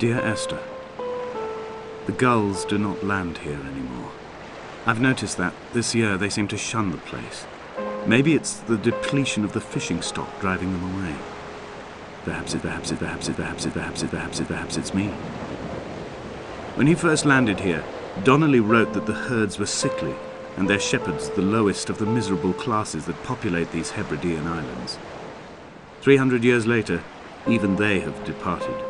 Dear Esther, the gulls do not land here anymore. I've noticed that this year they seem to shun the place. Maybe it's the depletion of the fishing stock driving them away. Perhaps it, perhaps it, perhaps it, perhaps it, perhaps it, perhaps it, perhaps it's me. When he first landed here, Donnelly wrote that the herds were sickly and their shepherds the lowest of the miserable classes that populate these Hebridean islands. Three hundred years later, even they have departed.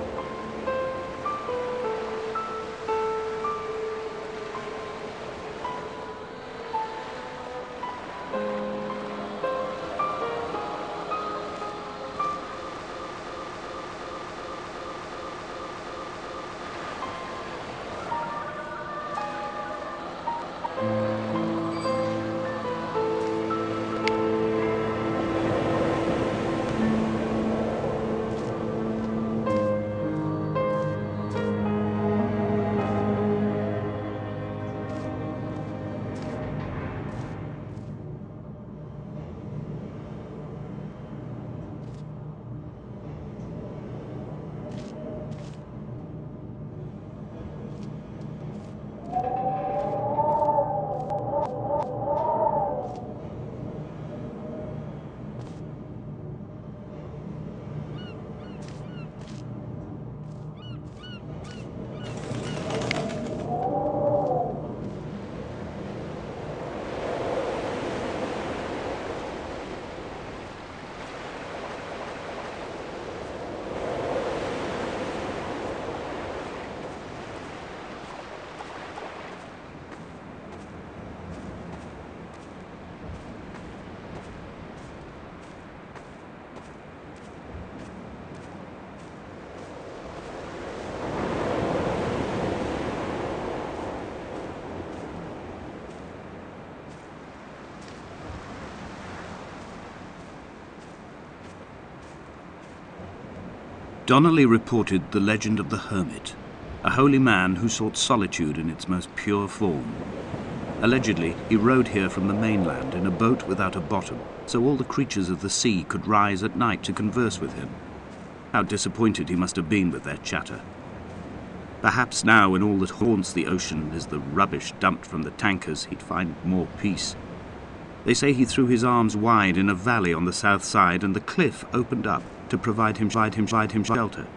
Donnelly reported the legend of the hermit, a holy man who sought solitude in its most pure form. Allegedly, he rode here from the mainland in a boat without a bottom, so all the creatures of the sea could rise at night to converse with him. How disappointed he must have been with their chatter. Perhaps now, when all that haunts the ocean is the rubbish dumped from the tankers, he'd find more peace. They say he threw his arms wide in a valley on the south side, and the cliff opened up to provide him, provide him, provide him shelter.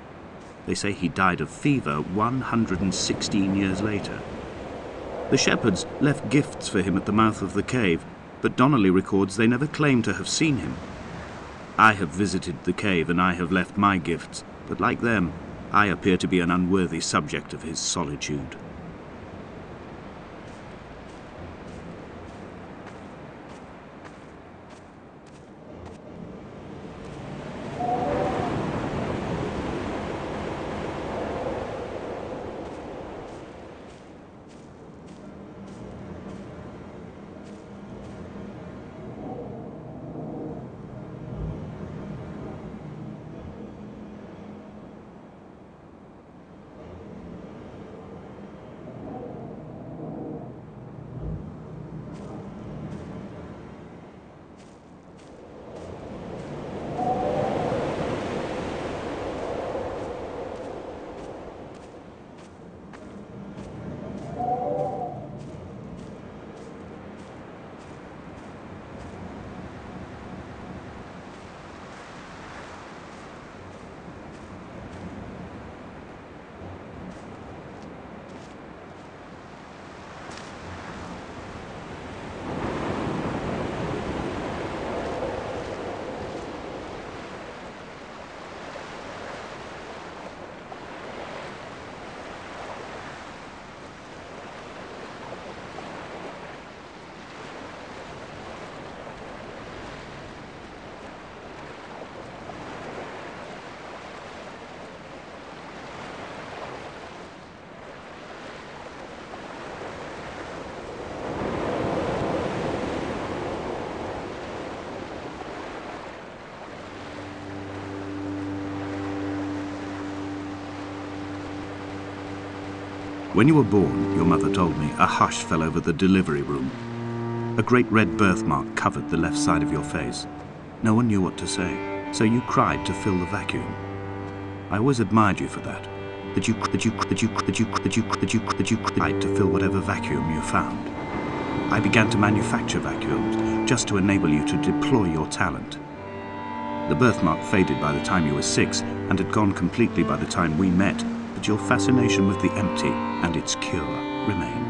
They say he died of fever 116 years later. The shepherds left gifts for him at the mouth of the cave, but Donnelly records they never claimed to have seen him. I have visited the cave and I have left my gifts, but like them, I appear to be an unworthy subject of his solitude. When you were born, your mother told me, a hush fell over the delivery room. A great red birthmark covered the left side of your face. No one knew what to say, so you cried to fill the vacuum. I always admired you for that. That you that you that you that you that you that you that you cried to fill whatever vacuum you found. I began to manufacture vacuums just to enable you to deploy your talent. The birthmark faded by the time you were six and had gone completely by the time we met, your fascination with the empty and its cure remained.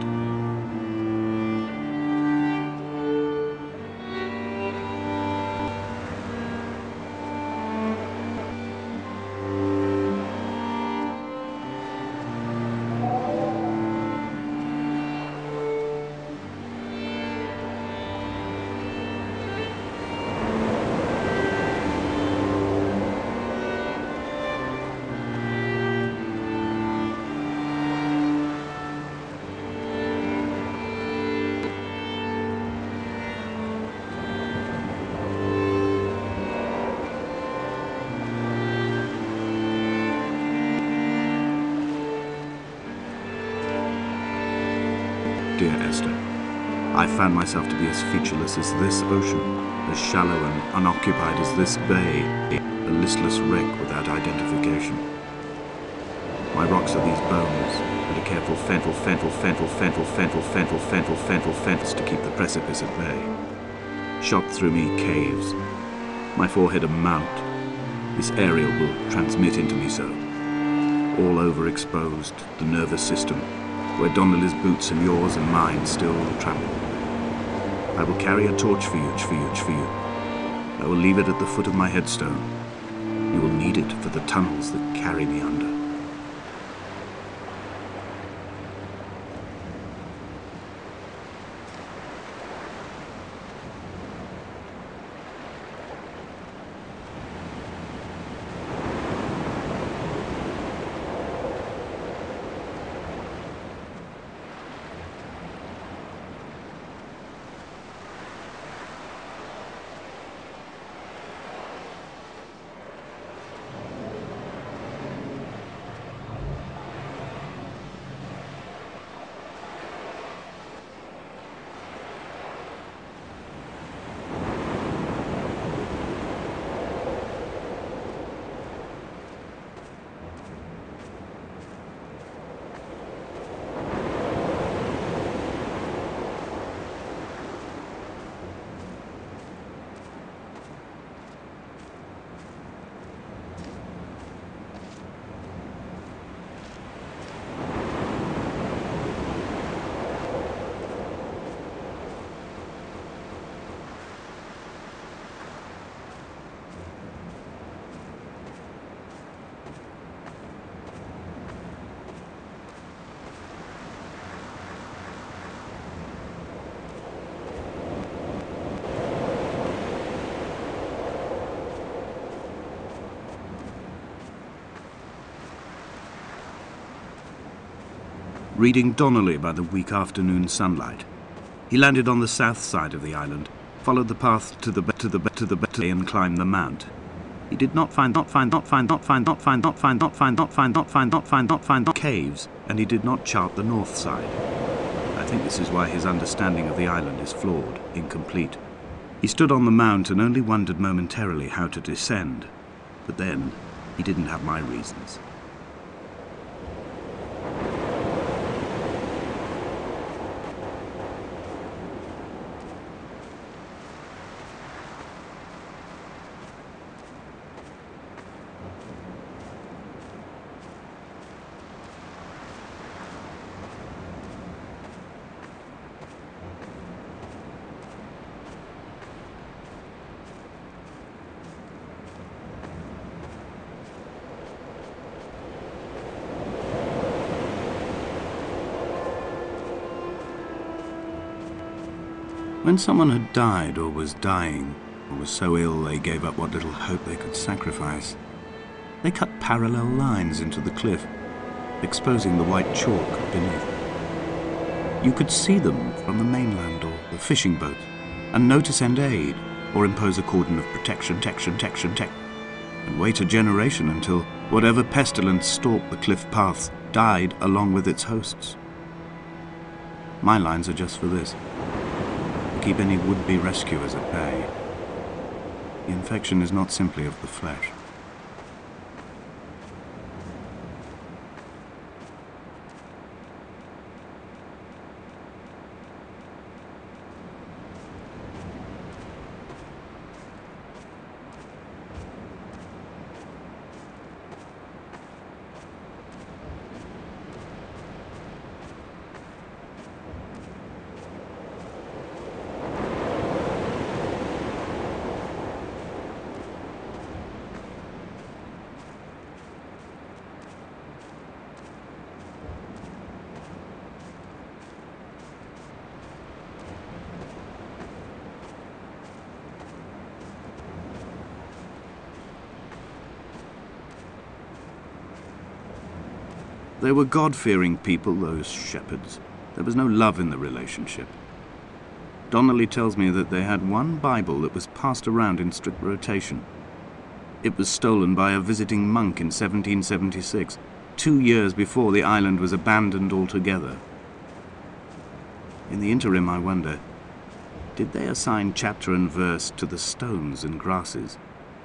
I found myself to be as featureless as this ocean, as shallow and unoccupied as this bay, a listless wreck without identification. My rocks are these bones, and a careful fental, fental, fental, fental, fental, fental, fental, fental, to keep the precipice at bay. Shot through me caves, my forehead a mount. This aerial will transmit into me so. All overexposed, the nervous system, where Donnelly's boots and yours and mine still travel. I will carry a torch for you, for you, for you. I will leave it at the foot of my headstone. You will need it for the tunnels that carry me under. Reading Donnelly by the weak afternoon sunlight. He landed on the south side of the island, followed the path to the to the to the to and climbed the mount. He did not find not find not find not find not find not find not find not find not find not find not find caves, and he did not chart the north side. I think this is why his understanding of the island is flawed, incomplete. He stood on the mount and only wondered momentarily how to descend. But then, he didn't have my reasons. When someone had died or was dying, or was so ill they gave up what little hope they could sacrifice, they cut parallel lines into the cliff, exposing the white chalk beneath. You could see them from the mainland or the fishing boat, and know to send aid or impose a cordon of protection, protection, protection, protection, and wait a generation until whatever pestilence stalked the cliff paths died along with its hosts. My lines are just for this keep any would-be rescuers at bay. The infection is not simply of the flesh. They were God-fearing people, those shepherds. There was no love in the relationship. Donnelly tells me that they had one Bible that was passed around in strict rotation. It was stolen by a visiting monk in 1776, two years before the island was abandoned altogether. In the interim, I wonder, did they assign chapter and verse to the stones and grasses,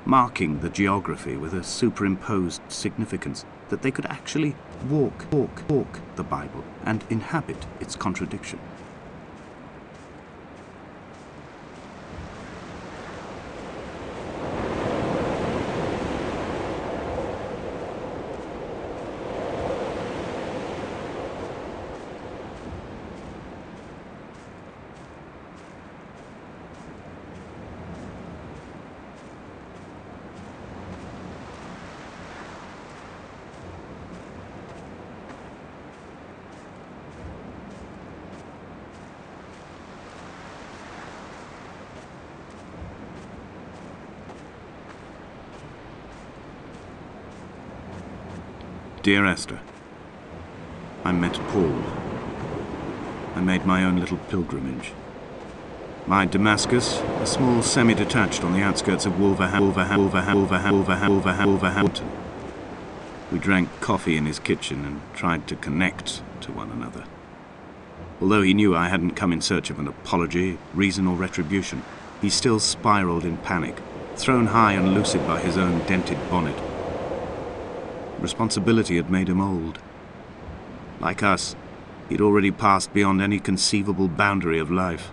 marking the geography with a superimposed significance? That they could actually walk, walk, walk the Bible and inhabit its contradiction. Dear Esther, I met Paul. I made my own little pilgrimage. My Damascus, a small semi-detached on the outskirts of Wolverhampton. We drank coffee in his kitchen and tried to connect to one another. Although he knew I hadn't come in search of an apology, reason, or retribution, he still spiraled in panic, thrown high and lucid by his own dented bonnet. Responsibility had made him old. Like us, he'd already passed beyond any conceivable boundary of life.